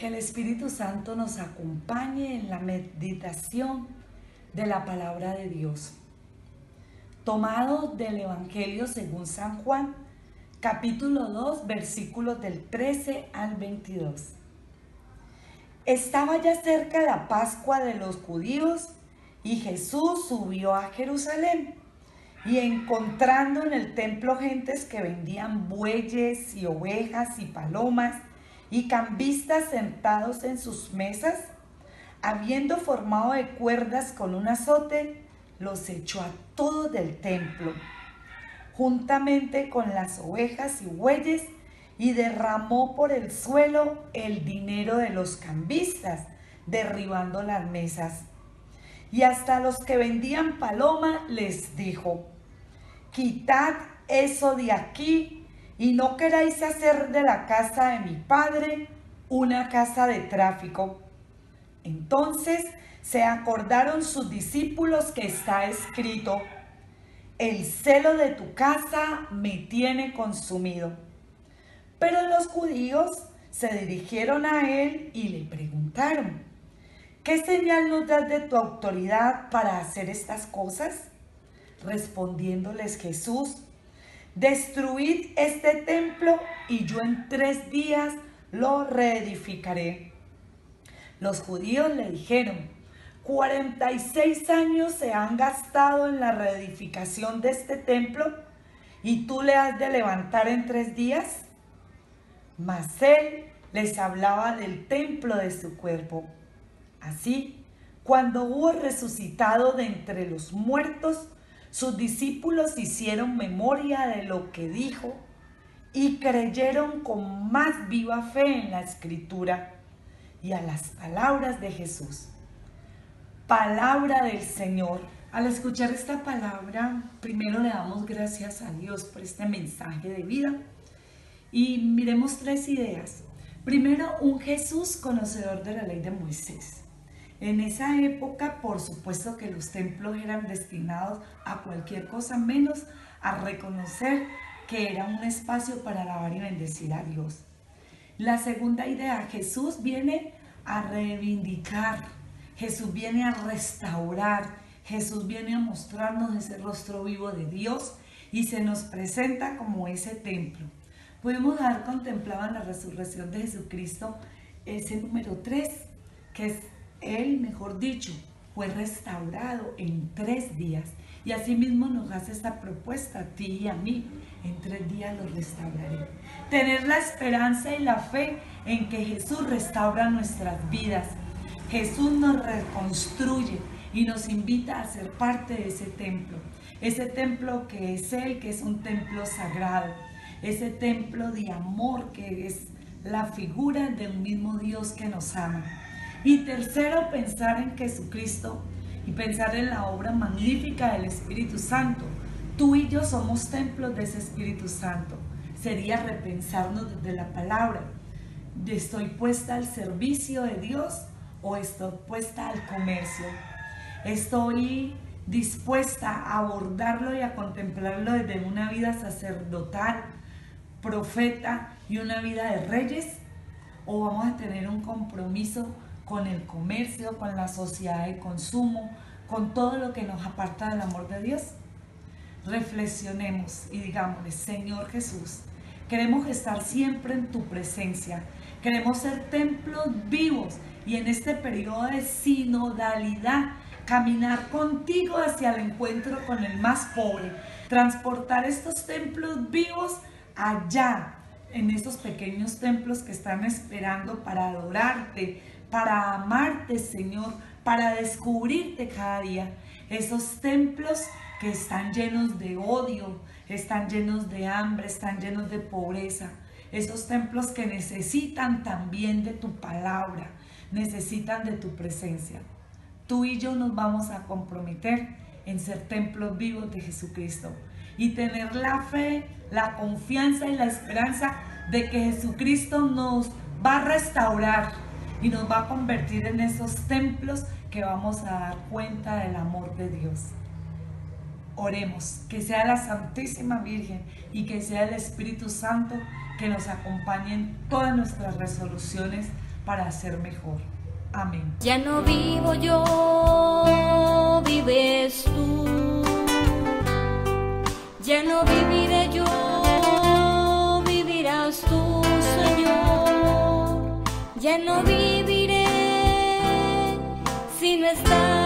Que el Espíritu Santo nos acompañe en la meditación de la palabra de Dios. Tomado del Evangelio según San Juan, capítulo 2, versículos del 13 al 22. Estaba ya cerca la Pascua de los judíos y Jesús subió a Jerusalén y encontrando en el templo gentes que vendían bueyes y ovejas y palomas y cambistas sentados en sus mesas, habiendo formado de cuerdas con un azote, los echó a todos del templo, juntamente con las ovejas y bueyes, y derramó por el suelo el dinero de los cambistas, derribando las mesas. Y hasta los que vendían paloma les dijo, quitad eso de aquí y no queráis hacer de la casa de mi padre una casa de tráfico. Entonces se acordaron sus discípulos que está escrito, el celo de tu casa me tiene consumido. Pero los judíos se dirigieron a él y le preguntaron, ¿qué señal nos das de tu autoridad para hacer estas cosas? Respondiéndoles Jesús, destruid este templo y yo en tres días lo reedificaré. Los judíos le dijeron, 46 años se han gastado en la reedificación de este templo y tú le has de levantar en tres días. Mas él les hablaba del templo de su cuerpo. Así, cuando hubo resucitado de entre los muertos, sus discípulos hicieron memoria de lo que dijo y creyeron con más viva fe en la escritura y a las palabras de Jesús. Palabra del Señor. Al escuchar esta palabra, primero le damos gracias a Dios por este mensaje de vida y miremos tres ideas. Primero, un Jesús conocedor de la ley de Moisés. En esa época, por supuesto que los templos eran destinados a cualquier cosa menos a reconocer que era un espacio para alabar y bendecir a Dios. La segunda idea, Jesús viene a reivindicar, Jesús viene a restaurar, Jesús viene a mostrarnos ese rostro vivo de Dios y se nos presenta como ese templo. Podemos dar contemplado en la resurrección de Jesucristo ese número 3, que es él, mejor dicho, fue restaurado en tres días. Y asimismo nos hace esta propuesta a ti y a mí. En tres días lo restauraré. Tener la esperanza y la fe en que Jesús restaura nuestras vidas. Jesús nos reconstruye y nos invita a ser parte de ese templo. Ese templo que es Él, que es un templo sagrado. Ese templo de amor que es la figura de un mismo Dios que nos ama. Y tercero, pensar en Jesucristo y pensar en la obra magnífica del Espíritu Santo. Tú y yo somos templos de ese Espíritu Santo. Sería repensarnos desde la palabra. ¿Estoy puesta al servicio de Dios o estoy puesta al comercio? ¿Estoy dispuesta a abordarlo y a contemplarlo desde una vida sacerdotal, profeta y una vida de reyes? ¿O vamos a tener un compromiso con el comercio, con la sociedad de consumo, con todo lo que nos aparta del amor de Dios. Reflexionemos y digámosle, Señor Jesús, queremos estar siempre en tu presencia, queremos ser templos vivos y en este periodo de sinodalidad, caminar contigo hacia el encuentro con el más pobre, transportar estos templos vivos allá, en estos pequeños templos que están esperando para adorarte, para amarte, Señor, para descubrirte cada día. Esos templos que están llenos de odio, están llenos de hambre, están llenos de pobreza. Esos templos que necesitan también de tu palabra, necesitan de tu presencia. Tú y yo nos vamos a comprometer en ser templos vivos de Jesucristo y tener la fe, la confianza y la esperanza de que Jesucristo nos va a restaurar, y nos va a convertir en esos templos que vamos a dar cuenta del amor de Dios. Oremos, que sea la Santísima Virgen y que sea el Espíritu Santo que nos acompañe en todas nuestras resoluciones para ser mejor. Amén. Ya no vivo yo, vives tú. Ya no viviré yo, vivirás tú, Señor. Ya no viviré estás.